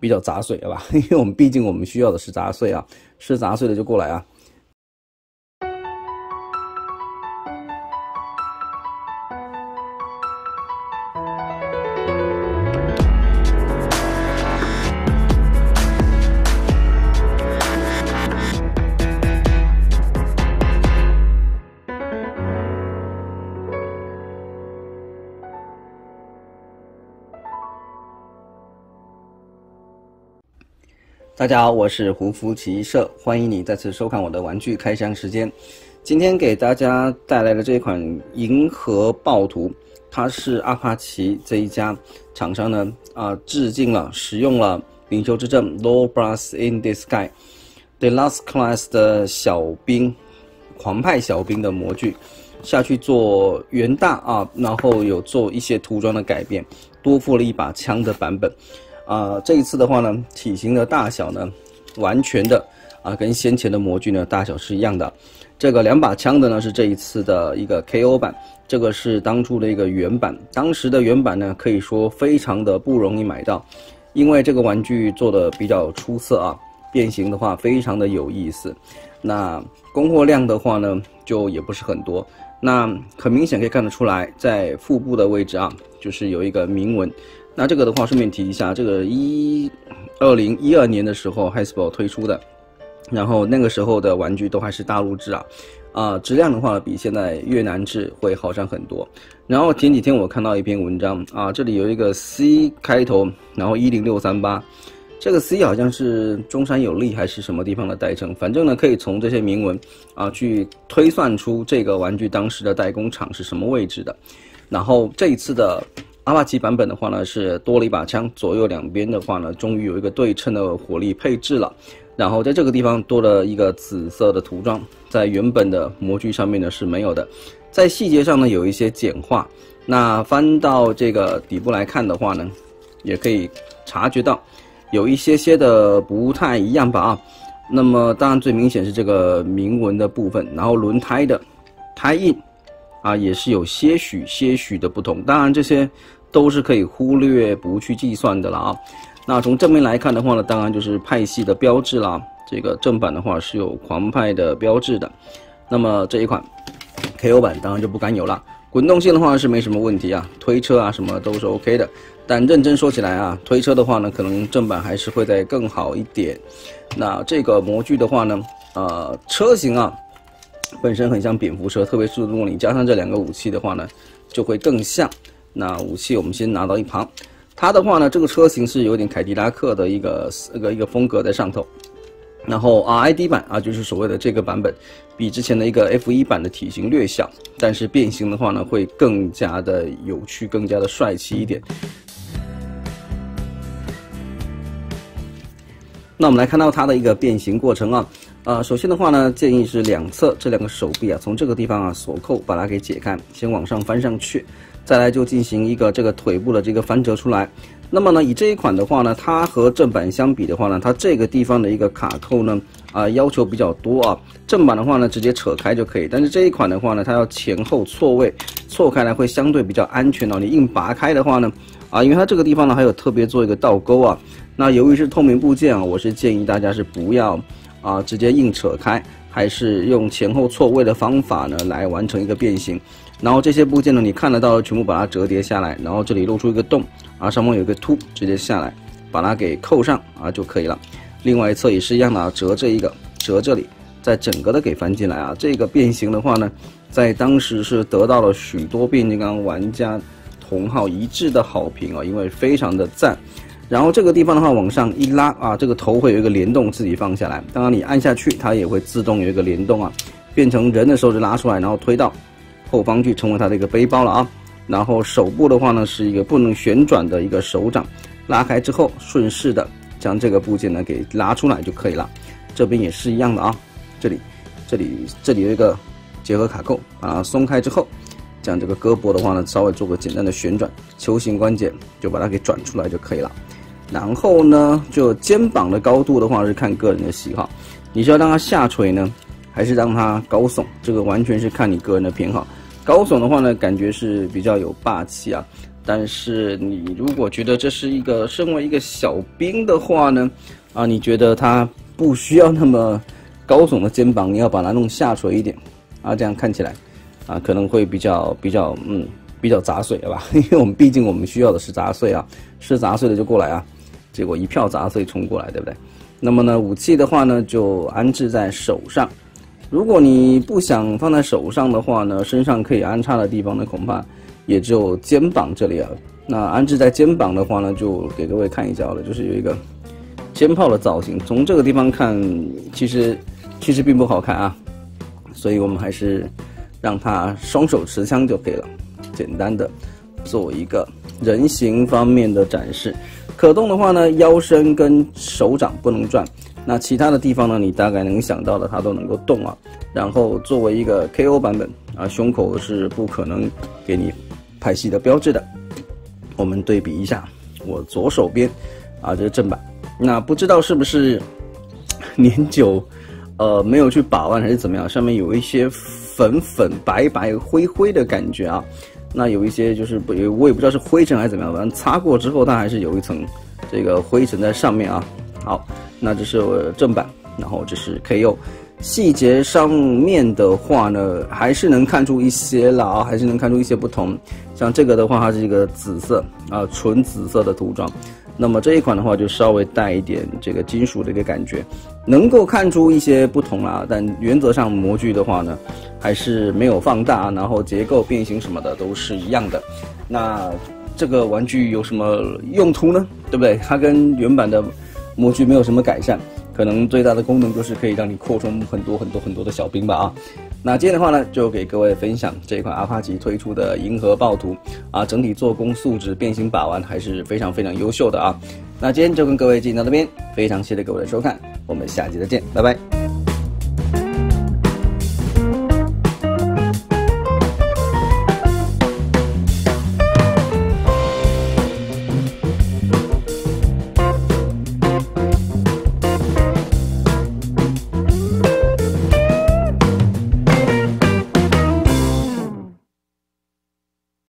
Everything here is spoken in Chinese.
比较杂碎，好吧？因为我们毕竟我们需要的是杂碎啊，是杂碎的就过来啊。大家好，我是胡福奇社，欢迎你再次收看我的玩具开箱时间。今天给大家带来的这款银河暴徒，它是阿帕奇这一家厂商呢啊致敬了，使用了领袖之证 Low b r a s in the Sky，The Last Class 的小兵，狂派小兵的模具下去做元大啊，然后有做一些涂装的改变，多附了一把枪的版本。啊，这一次的话呢，体型的大小呢，完全的啊，跟先前的模具呢大小是一样的。这个两把枪的呢是这一次的一个 KO 版，这个是当初的一个原版。当时的原版呢，可以说非常的不容易买到，因为这个玩具做的比较出色啊，变形的话非常的有意思。那供货量的话呢，就也不是很多。那很明显可以看得出来，在腹部的位置啊，就是有一个铭文。那这个的话，顺便提一下，这个一二零一二年的时候，Hasbro 推出的，然后那个时候的玩具都还是大陆制啊，啊，质量的话比现在越南制会好上很多。然后前几天我看到一篇文章啊，这里有一个 C 开头，然后一零六三八，这个 C 好像是中山有利还是什么地方的代称，反正呢可以从这些铭文啊去推算出这个玩具当时的代工厂是什么位置的。然后这一次的。阿帕奇版本的话呢，是多了一把枪，左右两边的话呢，终于有一个对称的火力配置了。然后在这个地方多了一个紫色的涂装，在原本的模具上面呢是没有的。在细节上呢有一些简化。那翻到这个底部来看的话呢，也可以察觉到有一些些的不太一样吧啊。那么当然最明显是这个铭文的部分，然后轮胎的胎印啊也是有些许些许的不同。当然这些。都是可以忽略不去计算的了啊。那从正面来看的话呢，当然就是派系的标志啦。这个正版的话是有狂派的标志的。那么这一款 KO 版当然就不敢有了。滚动性的话是没什么问题啊，推车啊什么都是 OK 的。但认真说起来啊，推车的话呢，可能正版还是会再更好一点。那这个模具的话呢，呃，车型啊本身很像蝙蝠车，特别是如果你加上这两个武器的话呢，就会更像。那武器我们先拿到一旁，它的话呢，这个车型是有点凯迪拉克的一个一个一个风格在上头，然后 RID 版啊，就是所谓的这个版本，比之前的一个 F1 版的体型略小，但是变形的话呢，会更加的有趣，更加的帅气一点。那我们来看到它的一个变形过程啊，呃，首先的话呢，建议是两侧这两个手臂啊，从这个地方啊锁扣把它给解开，先往上翻上去。再来就进行一个这个腿部的这个翻折出来，那么呢，以这一款的话呢，它和正版相比的话呢，它这个地方的一个卡扣呢，啊要求比较多啊。正版的话呢，直接扯开就可以，但是这一款的话呢，它要前后错位，错开来会相对比较安全哦。你硬拔开的话呢，啊，因为它这个地方呢还有特别做一个倒钩啊。那由于是透明部件啊，我是建议大家是不要啊直接硬扯开，还是用前后错位的方法呢来完成一个变形。然后这些部件呢，你看得到，全部把它折叠下来，然后这里露出一个洞，啊，上方有一个凸，直接下来，把它给扣上啊就可以了。另外一侧也是一样的啊，折这一个，折这里，再整个的给翻进来啊。这个变形的话呢，在当时是得到了许多变形金刚玩家同号一致的好评啊，因为非常的赞。然后这个地方的话，往上一拉啊，这个头会有一个联动，自己放下来。当然你按下去，它也会自动有一个联动啊，变成人的时候就拉出来，然后推到。后方去成为它的一个背包了啊，然后手部的话呢是一个不能旋转的一个手掌，拉开之后顺势的将这个部件呢给拉出来就可以了。这边也是一样的啊，这里这里这里有一个结合卡扣，把它松开之后，将这个胳膊的话呢稍微做个简单的旋转，球形关节就把它给转出来就可以了。然后呢，就肩膀的高度的话是看个人的喜好，你是要让它下垂呢，还是让它高耸？这个完全是看你个人的偏好。高耸的话呢，感觉是比较有霸气啊。但是你如果觉得这是一个身为一个小兵的话呢，啊，你觉得他不需要那么高耸的肩膀，你要把它弄下垂一点，啊，这样看起来，啊，可能会比较比较嗯比较杂碎吧，因为我们毕竟我们需要的是杂碎啊，是杂碎的就过来啊，结果一票杂碎冲过来，对不对？那么呢，武器的话呢，就安置在手上。如果你不想放在手上的话呢，身上可以安插的地方呢，恐怕也只有肩膀这里啊。那安置在肩膀的话呢，就给各位看一下了，就是有一个肩炮的造型。从这个地方看，其实其实并不好看啊。所以我们还是让他双手持枪就可以了，简单的做一个人形方面的展示。可动的话呢，腰身跟手掌不能转，那其他的地方呢，你大概能想到的它都能够动啊。然后作为一个 KO 版本啊，胸口是不可能给你拍戏的标志的。我们对比一下，我左手边啊，这是正版。那不知道是不是年久，呃，没有去把玩还是怎么样，上面有一些粉粉白白灰灰的感觉啊。那有一些就是不，我也不知道是灰尘还是怎么样，反正擦过之后它还是有一层这个灰尘在上面啊。好，那这是正版，然后这是 KO，细节上面的话呢，还是能看出一些了啊，还是能看出一些不同。像这个的话，它是一个紫色啊，纯紫色的涂装。那么这一款的话，就稍微带一点这个金属的一个感觉，能够看出一些不同啦。但原则上模具的话呢，还是没有放大，然后结构变形什么的都是一样的。那这个玩具有什么用途呢？对不对？它跟原版的模具没有什么改善，可能最大的功能就是可以让你扩充很多很多很多的小兵吧啊。那今天的话呢，就给各位分享这款阿帕奇推出的银河暴徒啊，整体做工素质、变形把玩还是非常非常优秀的啊。那今天就跟各位进行到这边，非常谢谢各位的收看，我们下期再见，拜拜。